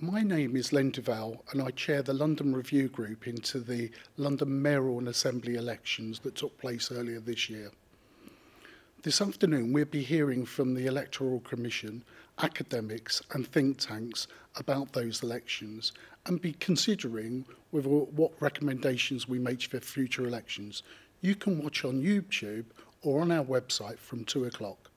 My name is Len Duvall and I chair the London Review Group into the London Mayoral and Assembly elections that took place earlier this year. This afternoon we'll be hearing from the Electoral Commission, academics and think tanks about those elections and be considering with what recommendations we make for future elections. You can watch on YouTube or on our website from 2 o'clock.